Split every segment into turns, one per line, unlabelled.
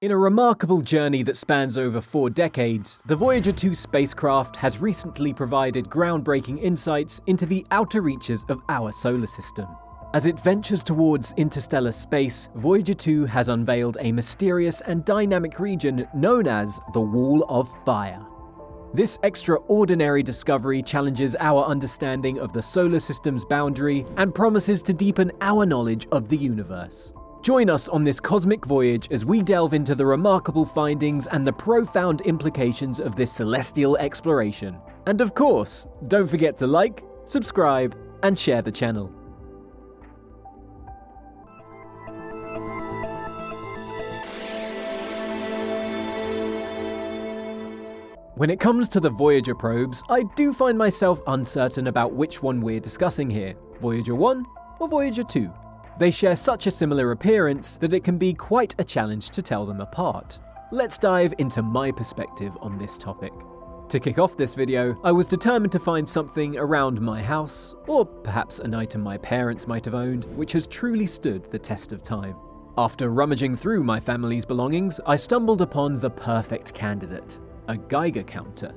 In a remarkable journey that spans over four decades, the Voyager 2 spacecraft has recently provided groundbreaking insights into the outer reaches of our solar system. As it ventures towards interstellar space, Voyager 2 has unveiled a mysterious and dynamic region known as the Wall of Fire. This extraordinary discovery challenges our understanding of the solar system's boundary and promises to deepen our knowledge of the universe. Join us on this cosmic voyage as we delve into the remarkable findings and the profound implications of this celestial exploration. And of course, don't forget to like, subscribe, and share the channel. When it comes to the Voyager probes, I do find myself uncertain about which one we're discussing here, Voyager 1 or Voyager 2. They share such a similar appearance that it can be quite a challenge to tell them apart. Let's dive into my perspective on this topic. To kick off this video, I was determined to find something around my house, or perhaps an item my parents might have owned, which has truly stood the test of time. After rummaging through my family's belongings, I stumbled upon the perfect candidate, a Geiger counter.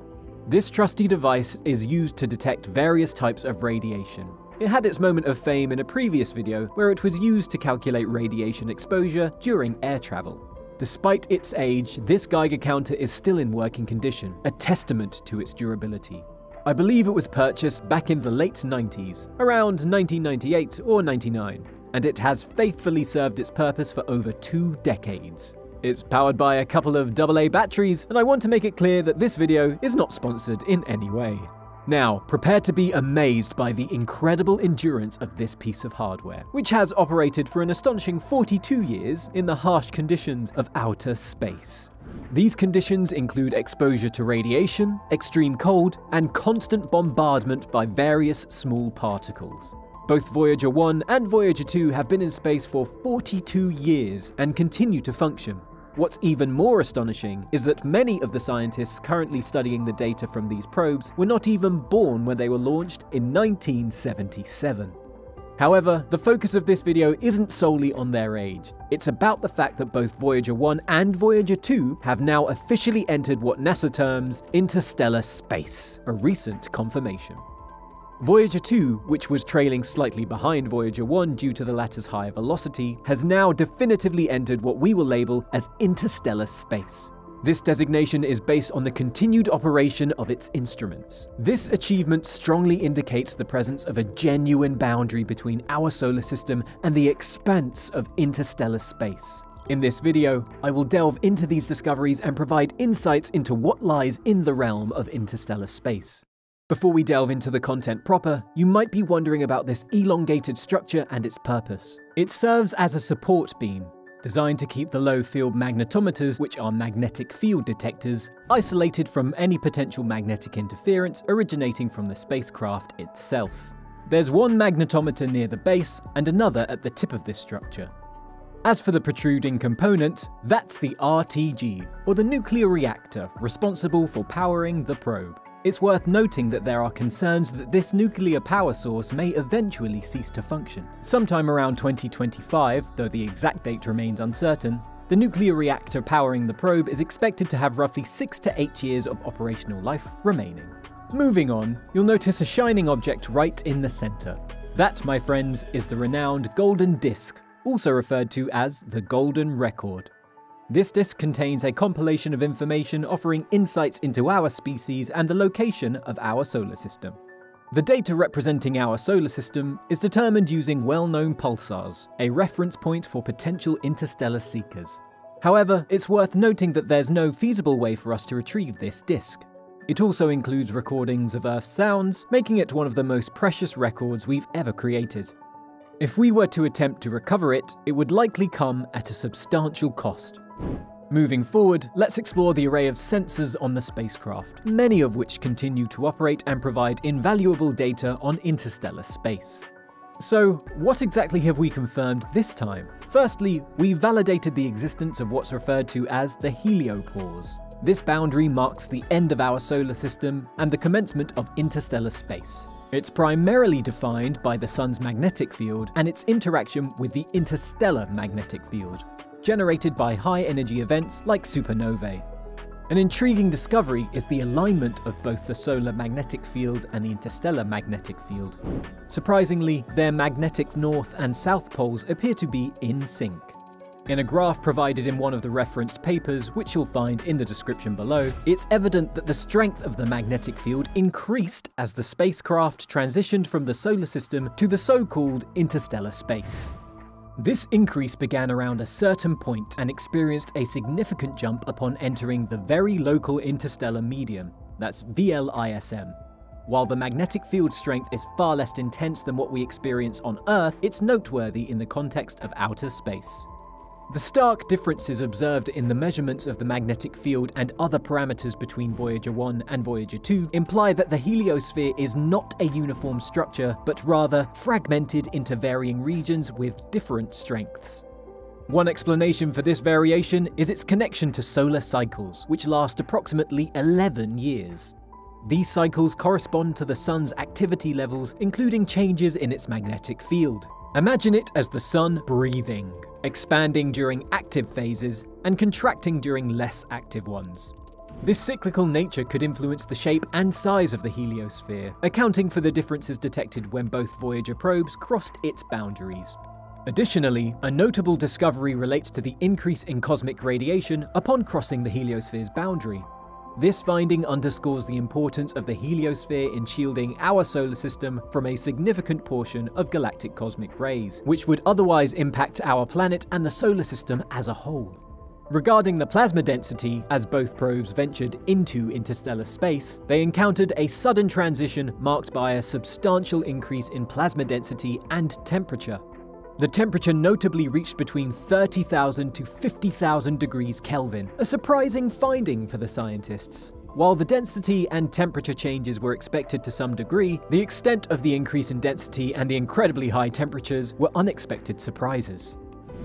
This trusty device is used to detect various types of radiation, it had its moment of fame in a previous video where it was used to calculate radiation exposure during air travel. Despite its age, this Geiger counter is still in working condition, a testament to its durability. I believe it was purchased back in the late 90s, around 1998 or 99, and it has faithfully served its purpose for over two decades. It's powered by a couple of AA batteries, and I want to make it clear that this video is not sponsored in any way. Now, prepare to be amazed by the incredible endurance of this piece of hardware, which has operated for an astonishing 42 years in the harsh conditions of outer space. These conditions include exposure to radiation, extreme cold, and constant bombardment by various small particles. Both Voyager 1 and Voyager 2 have been in space for 42 years and continue to function, What's even more astonishing is that many of the scientists currently studying the data from these probes were not even born when they were launched in 1977. However, the focus of this video isn't solely on their age. It's about the fact that both Voyager 1 and Voyager 2 have now officially entered what NASA terms interstellar space, a recent confirmation. Voyager 2, which was trailing slightly behind Voyager 1 due to the latter's higher velocity, has now definitively entered what we will label as interstellar space. This designation is based on the continued operation of its instruments. This achievement strongly indicates the presence of a genuine boundary between our solar system and the expanse of interstellar space. In this video, I will delve into these discoveries and provide insights into what lies in the realm of interstellar space. Before we delve into the content proper, you might be wondering about this elongated structure and its purpose. It serves as a support beam, designed to keep the low field magnetometers, which are magnetic field detectors, isolated from any potential magnetic interference originating from the spacecraft itself. There's one magnetometer near the base and another at the tip of this structure. As for the protruding component, that's the RTG, or the nuclear reactor responsible for powering the probe. It's worth noting that there are concerns that this nuclear power source may eventually cease to function. Sometime around 2025, though the exact date remains uncertain, the nuclear reactor powering the probe is expected to have roughly 6 to 8 years of operational life remaining. Moving on, you'll notice a shining object right in the centre. That, my friends, is the renowned Golden Disk, also referred to as the Golden Record. This disk contains a compilation of information offering insights into our species and the location of our solar system. The data representing our solar system is determined using well-known pulsars, a reference point for potential interstellar seekers. However, it's worth noting that there's no feasible way for us to retrieve this disk. It also includes recordings of Earth's sounds, making it one of the most precious records we've ever created. If we were to attempt to recover it, it would likely come at a substantial cost. Moving forward, let's explore the array of sensors on the spacecraft, many of which continue to operate and provide invaluable data on interstellar space. So, what exactly have we confirmed this time? Firstly, we validated the existence of what's referred to as the heliopause. This boundary marks the end of our solar system and the commencement of interstellar space. It's primarily defined by the Sun's magnetic field and its interaction with the interstellar magnetic field. generated by high energy events like supernovae. An intriguing discovery is the alignment of both the solar magnetic field and the interstellar magnetic field. Surprisingly, their magnetic north and south poles appear to be in sync. In a graph provided in one of the referenced papers, which you'll find in the description below, it's evident that the strength of the magnetic field increased as the spacecraft transitioned from the solar system to the so-called interstellar space. This increase began around a certain point and experienced a significant jump upon entering the very local interstellar medium, that's VLISM. While the magnetic field strength is far less intense than what we experience on Earth, it's noteworthy in the context of outer space. The stark differences observed in the measurements of the magnetic field and other parameters between Voyager 1 and Voyager 2 imply that the heliosphere is not a uniform structure, but rather fragmented into varying regions with different strengths. One explanation for this variation is its connection to solar cycles, which last approximately 11 years. These cycles correspond to the Sun's activity levels, including changes in its magnetic field. Imagine it as the Sun breathing, expanding during active phases and contracting during less active ones. This cyclical nature could influence the shape and size of the heliosphere, accounting for the differences detected when both Voyager probes crossed its boundaries. Additionally, a notable discovery relates to the increase in cosmic radiation upon crossing the heliosphere's boundary. This finding underscores the importance of the heliosphere in shielding our solar system from a significant portion of galactic cosmic rays, which would otherwise impact our planet and the solar system as a whole. Regarding the plasma density, as both probes ventured into interstellar space, they encountered a sudden transition marked by a substantial increase in plasma density and temperature, the temperature notably reached between 30,000 to 50,000 degrees Kelvin, a surprising finding for the scientists. While the density and temperature changes were expected to some degree, the extent of the increase in density and the incredibly high temperatures were unexpected surprises.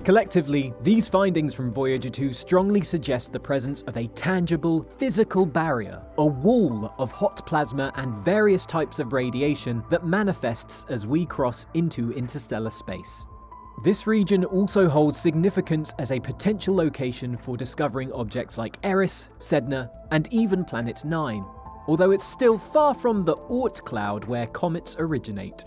Collectively, these findings from Voyager 2 strongly suggest the presence of a tangible, physical barrier, a wall of hot plasma and various types of radiation that manifests as we cross into interstellar space. This region also holds significance as a potential location for discovering objects like Eris, Sedna, and even Planet 9, although it's still far from the Oort cloud where comets originate.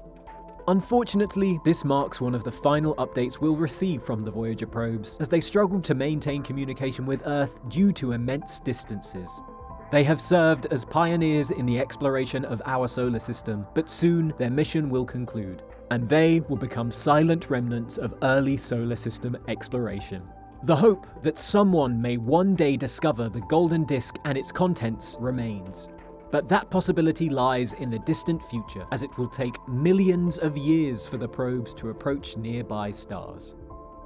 Unfortunately, this marks one of the final updates we'll receive from the Voyager probes, as they struggle to maintain communication with Earth due to immense distances. They have served as pioneers in the exploration of our solar system, but soon their mission will conclude and they will become silent remnants of early solar system exploration. The hope that someone may one day discover the golden disk and its contents remains. But that possibility lies in the distant future, as it will take millions of years for the probes to approach nearby stars.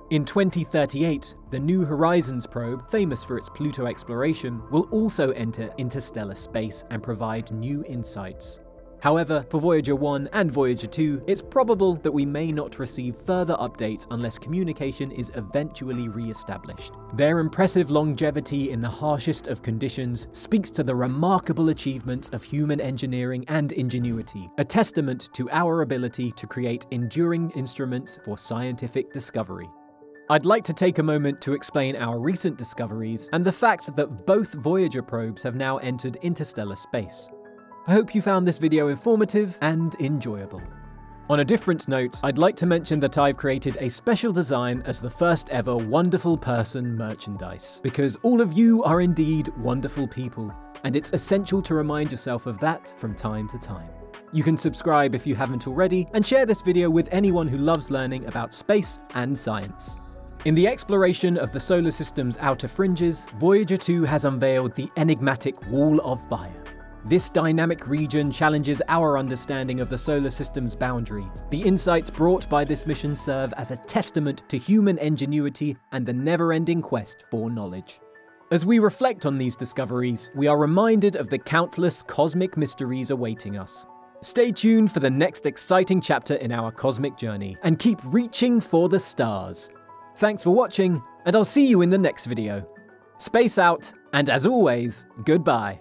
In 2038, the New Horizons probe, famous for its Pluto exploration, will also enter interstellar space and provide new insights. However, for Voyager 1 and Voyager 2, it's probable that we may not receive further updates unless communication is eventually re-established. Their impressive longevity in the harshest of conditions speaks to the remarkable achievements of human engineering and ingenuity, a testament to our ability to create enduring instruments for scientific discovery. I'd like to take a moment to explain our recent discoveries and the fact that both Voyager probes have now entered interstellar space. I hope you found this video informative and enjoyable. On a different note, I'd like to mention that I've created a special design as the first ever Wonderful Person merchandise, because all of you are indeed wonderful people, and it's essential to remind yourself of that from time to time. You can subscribe if you haven't already, and share this video with anyone who loves learning about space and science. In the exploration of the solar system's outer fringes, Voyager 2 has unveiled the enigmatic Wall of Fire. This dynamic region challenges our understanding of the solar system's boundary. The insights brought by this mission serve as a testament to human ingenuity and the never-ending quest for knowledge. As we reflect on these discoveries, we are reminded of the countless cosmic mysteries awaiting us. Stay tuned for the next exciting chapter in our cosmic journey, and keep reaching for the stars. Thanks for watching, and I'll see you in the next video. Space out, and as always, goodbye.